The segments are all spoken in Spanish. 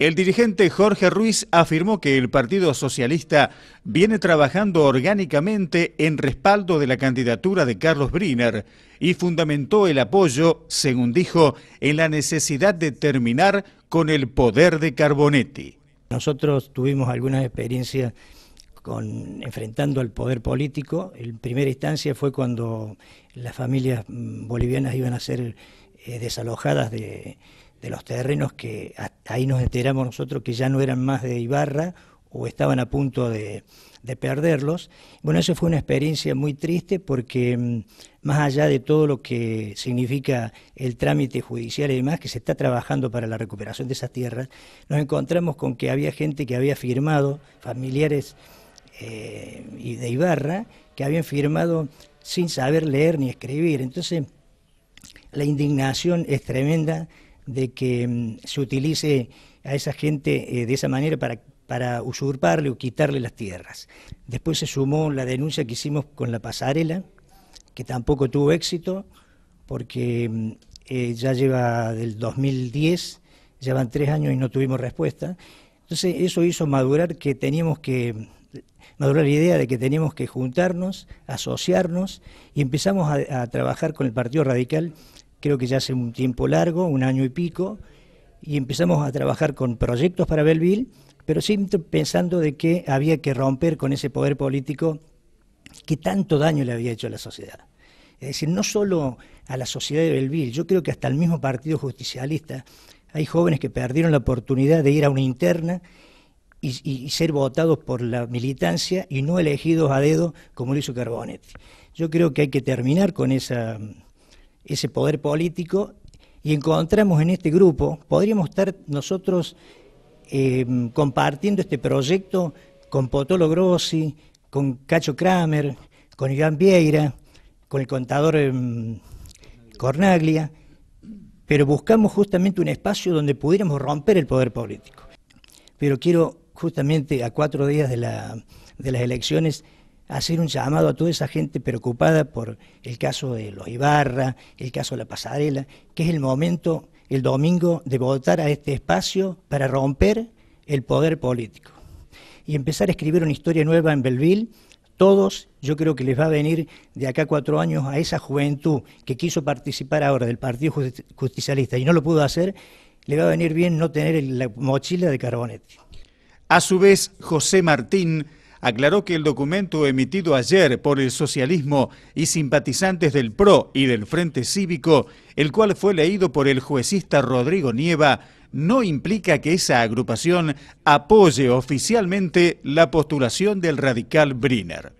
El dirigente Jorge Ruiz afirmó que el Partido Socialista viene trabajando orgánicamente en respaldo de la candidatura de Carlos Briner y fundamentó el apoyo, según dijo, en la necesidad de terminar con el poder de Carbonetti. Nosotros tuvimos algunas experiencias con, enfrentando al poder político. En primera instancia fue cuando las familias bolivianas iban a ser eh, desalojadas de de los terrenos que ahí nos enteramos nosotros que ya no eran más de Ibarra o estaban a punto de, perderlos. Bueno, eso fue una experiencia muy triste porque mm, más allá de todo lo que significa el trámite judicial y demás, que se está trabajando para la recuperación de esas tierras, nos encontramos con que había gente que había firmado, familiares eh, de Ibarra, que habían firmado sin saber leer ni escribir. Entonces, la indignación es tremenda de que mm, se utilice a esa gente eh, de esa manera para, para usurparle o quitarle las tierras. Después se sumó la denuncia que hicimos con la pasarela, que tampoco tuvo éxito, porque mm, eh, ya lleva del 2010, llevan tres años y no tuvimos respuesta. Entonces eso hizo madurar que teníamos que madurar la idea de que teníamos que juntarnos, asociarnos y empezamos a trabajar con el Partido Radical creo que ya hace un tiempo largo, un año y pico, y empezamos a trabajar con proyectos para Belville, pero siempre pensando de que había que romper con ese poder político que tanto daño le había hecho a la sociedad. Es decir, no solo a la sociedad de Belville, yo creo que hasta el mismo Partido Justicialista hay jóvenes que perdieron la oportunidad de ir a una interna y, ser votados por la militancia y no elegidos a dedo como lo hizo Carbonetti. Yo creo que hay que terminar con esa ese poder político y encontramos en este grupo, podríamos estar nosotros eh, compartiendo este proyecto con Potolo Grossi, con Cacho Kramer, con Iván Vieira, con el contador em, Cornaglia, pero buscamos justamente un espacio donde pudiéramos romper el poder político. Pero quiero justamente a cuatro días de, de las elecciones hacer un llamado a toda esa gente preocupada por el caso de los Ibarra, el caso de la pasarela, que es el momento, el domingo, de votar a este espacio para romper el poder político y empezar a escribir una historia nueva en Belville. Todos, yo creo que les va a venir de acá cuatro años a esa juventud que quiso participar ahora del Partido Justicialista y no lo pudo hacer, le va a venir bien no tener la mochila de Carbonetti. A su vez, José Martín aclaró que el documento emitido ayer por el socialismo y simpatizantes del PRO y del Frente Cívico, el cual fue leído por el juecista Rodrigo Nieva, no implica que esa agrupación apoye oficialmente la postulación del radical Briner.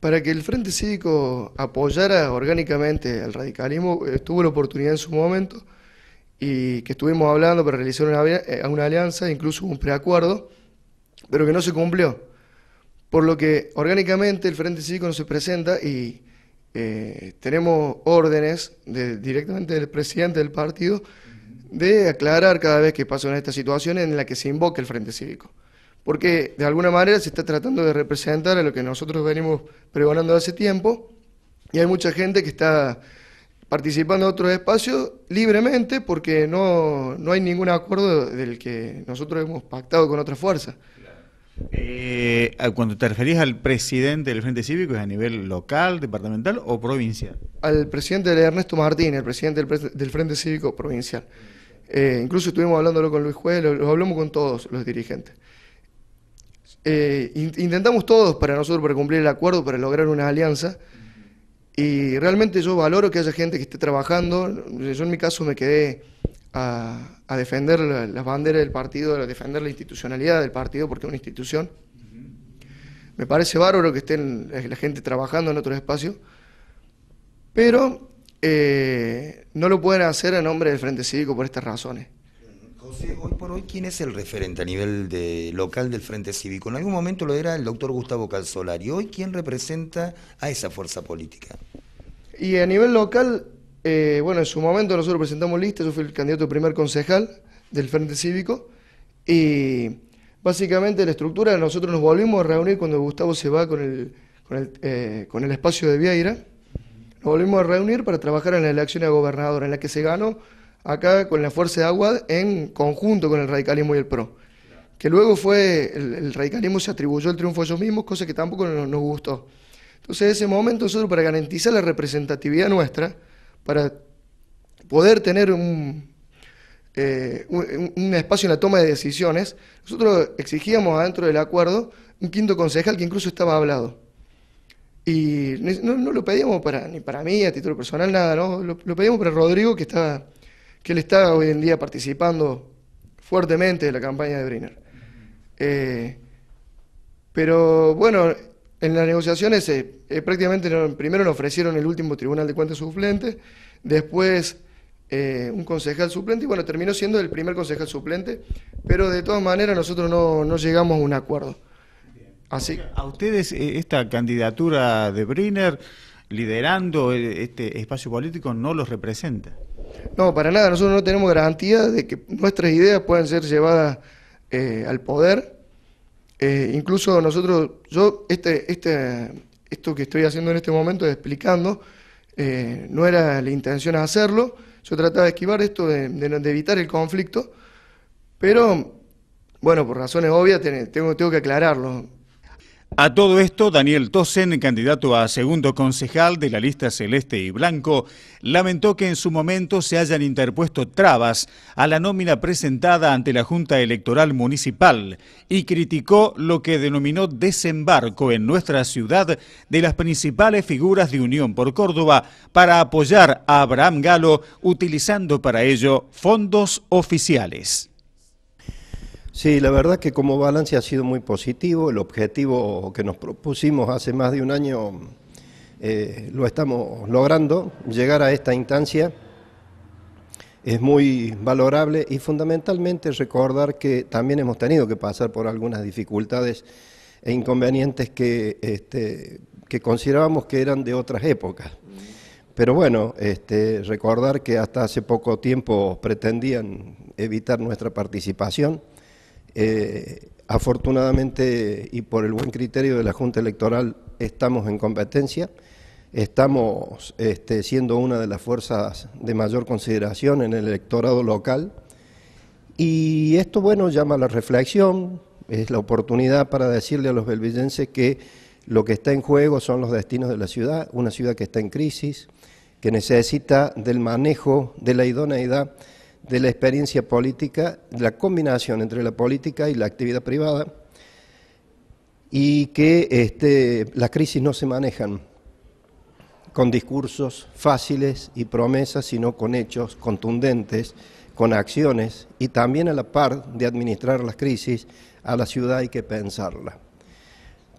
Para que el Frente Cívico apoyara orgánicamente al radicalismo, tuvo la oportunidad en su momento y que estuvimos hablando para realizar una, eh, una alianza, incluso un preacuerdo, pero que no se cumplió por lo que orgánicamente el Frente Cívico no se presenta y eh, tenemos órdenes directamente del presidente del partido de aclarar cada vez que pasan estas situaciones en la que se invoca el Frente Cívico. Porque de alguna manera se está tratando de representar a lo que nosotros venimos pregonando hace tiempo y hay mucha gente que está participando en otros espacios libremente porque no, no hay ningún acuerdo del que nosotros hemos pactado con otras fuerzas. Eh, cuando te referís al presidente del Frente Cívico, ¿es a nivel local, departamental o provincial? Al presidente de Ernesto Martín, el presidente del, Frente Cívico Provincial. Eh, incluso estuvimos hablándolo con Luis Juez, lo, hablamos con todos los dirigentes. Eh, intentamos todos para nosotros, para cumplir el acuerdo, para lograr una alianza. Y realmente yo valoro que haya gente que esté trabajando. Yo en mi caso me quedé a, defender las banderas del partido, a defender la institucionalidad del partido, porque es una institución. Me parece bárbaro que estén la gente trabajando en otros espacios, pero eh, no lo pueden hacer a nombre del Frente Cívico por estas razones. José, hoy por hoy, ¿quién es el referente a nivel de, local del Frente Cívico? En algún momento lo era el doctor Gustavo Calzolari. ¿Hoy quién representa a esa fuerza política? Y a nivel local, eh, bueno, en su momento nosotros presentamos listas, yo fui el candidato primer concejal del Frente Cívico y básicamente la estructura, nosotros nos volvimos a reunir cuando Gustavo se va con el, con el, eh, con el espacio de Vieira, nos volvimos a reunir para trabajar en la elección a gobernador, en la que se ganó acá con la Fuerza de Agua en conjunto con el radicalismo y el PRO. que luego fue, el, radicalismo se atribuyó el triunfo a ellos mismos, cosa que tampoco nos, nos gustó. Entonces, en ese momento, nosotros para garantizar la representatividad nuestra, para poder tener eh, un, un, espacio en la toma de decisiones, nosotros exigíamos adentro del acuerdo un quinto concejal que incluso estaba hablado. Y no, lo pedíamos para, ni para mí, a título personal, nada, ¿no? Lo, pedíamos para Rodrigo, que, está, que él está hoy en día participando fuertemente de la campaña de Briner. Eh, pero bueno, en las negociaciones eh, prácticamente primero nos ofrecieron el último Tribunal de Cuentas suplente, después eh, un concejal suplente y bueno, terminó siendo el primer concejal suplente, pero de todas maneras nosotros no, llegamos a un acuerdo. Así. ¿A ustedes eh, esta candidatura de Briner liderando este espacio político no los representa? No, para nada, nosotros no tenemos garantía de que nuestras ideas puedan ser llevadas eh, al poder. Incluso nosotros, yo, este, este, esto que estoy haciendo en este momento, explicando, no era la intención de hacerlo, yo trataba de esquivar esto, de, evitar el conflicto, pero, bueno, por razones obvias tengo, tengo que aclararlo. A todo esto, Daniel Tosen, candidato a segundo concejal de la lista celeste y blanco, lamentó que en su momento se hayan interpuesto trabas a la nómina presentada ante la Junta Electoral Municipal y criticó lo que denominó desembarco en nuestra ciudad de las principales figuras de Unión por Córdoba para apoyar a Abraham Galo utilizando para ello fondos oficiales. Sí, la verdad que como balance ha sido muy positivo. El objetivo que nos propusimos hace más de un año eh, lo estamos logrando. Llegar a esta instancia es muy valorable y fundamentalmente recordar que también hemos tenido que pasar por algunas dificultades e inconvenientes que, este, considerábamos que eran de otras épocas. Pero bueno, este, recordar que hasta hace poco tiempo pretendían evitar nuestra participación eh, afortunadamente y por el buen criterio de la Junta Electoral estamos en competencia, estamos este, siendo una de las fuerzas de mayor consideración en el electorado local. Y esto bueno llama a la reflexión, es la oportunidad para decirle a los belvillenses que lo que está en juego son los destinos de la ciudad, una ciudad que está en crisis, que necesita del manejo de la idoneidad de la experiencia política, la combinación entre la política y la actividad privada, y que este, las crisis no se manejan con discursos fáciles y promesas, sino con hechos contundentes, con acciones, y también a la par de administrar las crisis, a la ciudad hay que pensarla.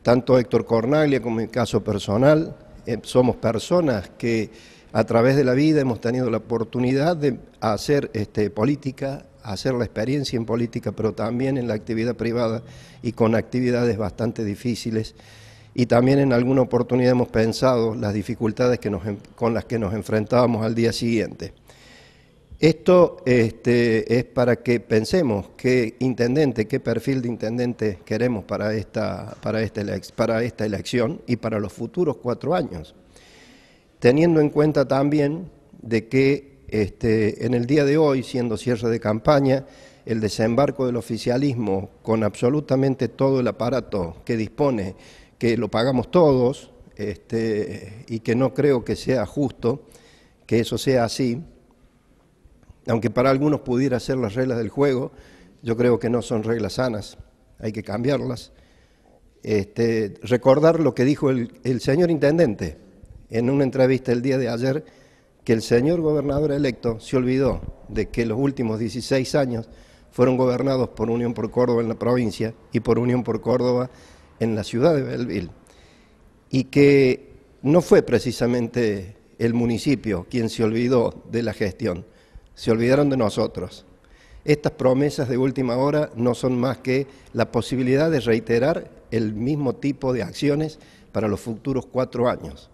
Tanto Héctor Cornaglia como en mi caso personal, eh, somos personas que a través de la vida hemos tenido la oportunidad de hacer este, política, hacer la experiencia en política, pero también en la actividad privada y con actividades bastante difíciles. Y también en alguna oportunidad hemos pensado las dificultades que con las que nos enfrentábamos al día siguiente. Esto este, es para que pensemos qué intendente, qué perfil de intendente queremos para esta, para, para esta elección y para los futuros cuatro años teniendo en cuenta también de que este, en el día de hoy, siendo cierre de campaña, el desembarco del oficialismo con absolutamente todo el aparato que dispone, que lo pagamos todos, este, y que no creo que sea justo que eso sea así, aunque para algunos pudiera ser las reglas del juego, yo creo que no son reglas sanas, hay que cambiarlas. Este, recordar lo que dijo el señor intendente, en una entrevista el día de ayer que el señor gobernador electo se olvidó de que los últimos 16 años fueron gobernados por Unión por Córdoba en la provincia y por Unión por Córdoba en la ciudad de Belville, y que no fue precisamente el municipio quien se olvidó de la gestión, se olvidaron de nosotros. Estas promesas de última hora no son más que la posibilidad de reiterar el mismo tipo de acciones para los futuros cuatro años.